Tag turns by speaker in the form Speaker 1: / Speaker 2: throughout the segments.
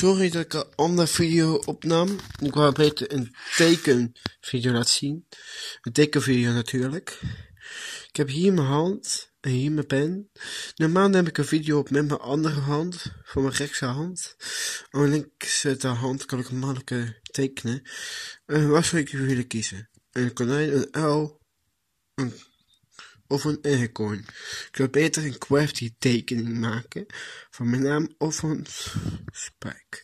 Speaker 1: Sorry dat ik een andere video opnam. Ik wou beter een tekenvideo laten zien. Een tekenvideo natuurlijk. Ik heb hier mijn hand en hier mijn pen. Normaal neem ik een video op met mijn andere hand, voor mijn rechtse hand. Aan mijn linkse hand kan ik makkelijker tekenen. En wat zou ik willen kiezen? Een konijn, een uil, een of een eekhoorn. Ik wil beter een crafty tekening maken van mijn naam of van Spike.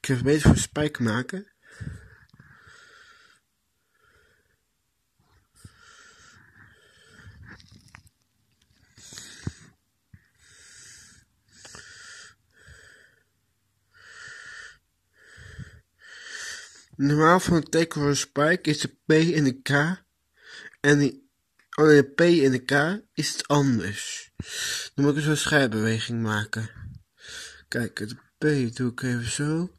Speaker 1: Ik wil beter van Spike maken. Normaal van het teken van Spike is de P en de K en de Alleen de P en de K is het anders. Dan moet ik zo'n schrijfbeweging maken. Kijk, de P doe ik even zo.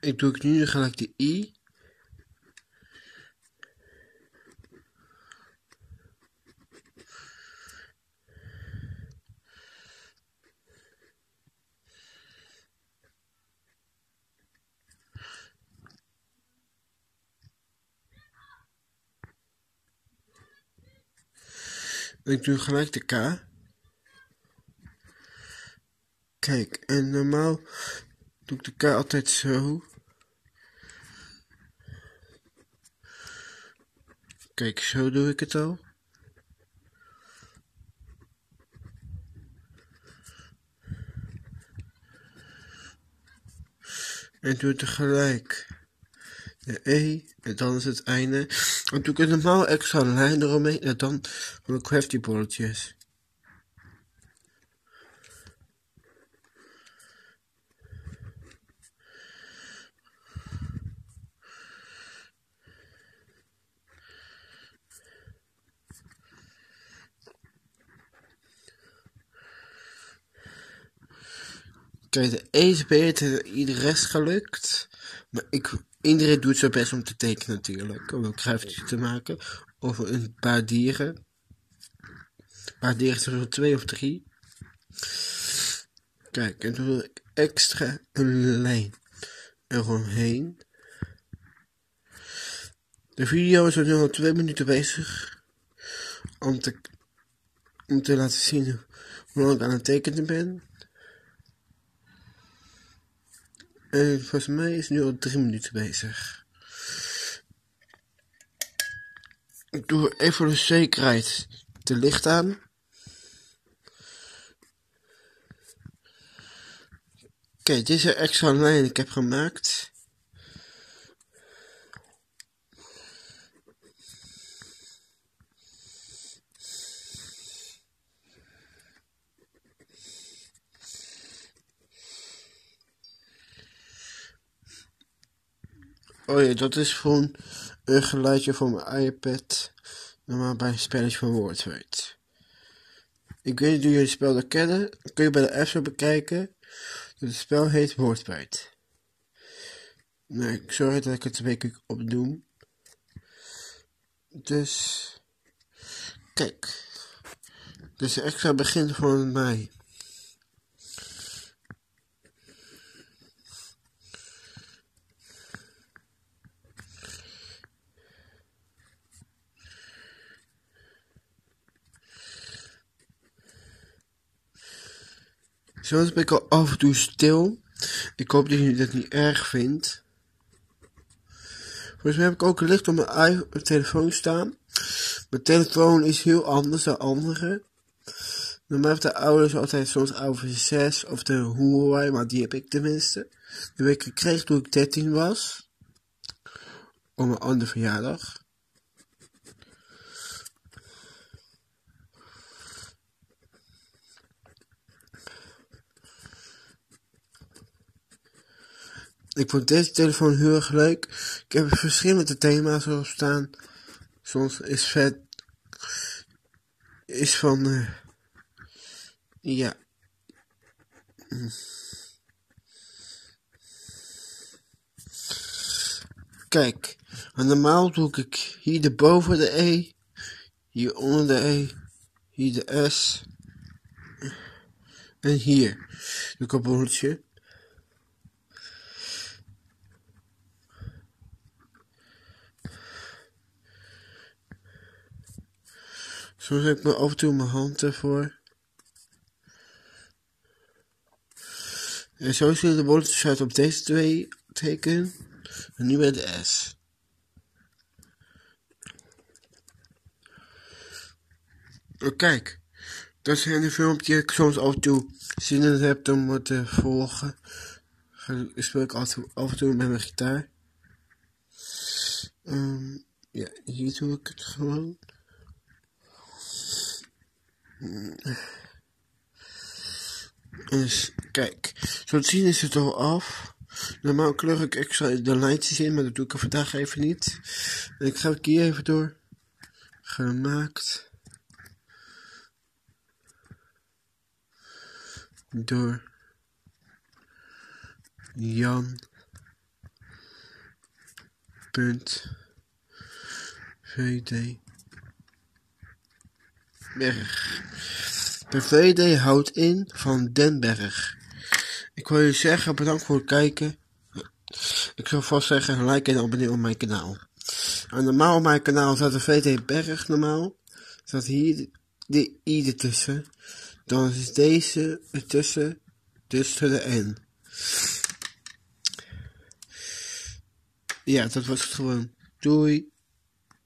Speaker 1: Ik doe ik nu gelijk de I. Ik doe gelijk de K. Kijk, en normaal doe ik de K altijd zo. Kijk, zo doe ik het al. En doe tegelijk de E, en dan is het einde. En ik een normaal extra lijn eromheen, en dan van de crafty bolletjes. Kijk, de E is beter dan de rest gelukt. Maar ik, iedereen doet zijn best om te tekenen natuurlijk. Om een kruifje te maken. Of een paar dieren. Een paar dieren zijn er twee of drie. Kijk, en dan doe ik extra een lijn eromheen. De video is nu al twee minuten bezig. Om te, om te laten zien hoe lang ik aan het tekenen ben. En volgens mij is nu al drie minuten bezig. Ik doe even voor de zekerheid de licht aan. Is een extra lijn ik heb gemaakt. Oh ja, dat is gewoon een geluidje van mijn iPad. Normaal bij een spelletje van Woordfeet. Ik weet niet of jullie het spel dat kennen. Kun je bij de app zo bekijken. Het spel heet Woordfeet. Nou, ik zorg dat ik het een beetje opdoe. Dus... Kijk. Dus de extra begin van mij. Soms ben ik al af en toe stil. Ik hoop dat jullie dat niet erg vindt. Volgens mij heb ik ook een licht op mijn telefoon staan. Mijn telefoon is heel anders dan andere. Normaal heeft de ouders altijd soms over 6 of de Huawei, maar die heb ik tenminste. Die heb ik gekregen toen ik 13 was. Op mijn andere verjaardag. Ik vond deze telefoon heel erg leuk. Ik heb verschillende thema's erop staan. Soms is vet. Is van. Uh, ja. Kijk, normaal doe ik hier de boven de E, hier onder de E, hier de S en hier de kaboeltje. Zo zet ik me af en toe mijn hand ervoor. En zo zien de bolletjes uit op deze twee teken. En nu bij de S. Oh, kijk, dat is een filmpje dat ik soms af en toe zin in heb om te volgen. Dan speel ik af en toe met mijn gitaar. Um, ja, hier doe ik het gewoon. Dus kijk, zo te zien is het al af. Normaal kleur ik extra de lijntjes in, maar dat doe ik vandaag even niet. Ik ga het hier even door. Gemaakt. Door Jan. Punt. VD. Berg. De VD houdt in van Den Berg. Ik wil je zeggen, bedankt voor het kijken. Ik zou vast zeggen, like en abonneer op mijn kanaal. En normaal op mijn kanaal staat de VD Berg normaal. Staat hier de I ertussen. Dan is deze ertussen, dus de N. Ja, dat was het gewoon. Doei.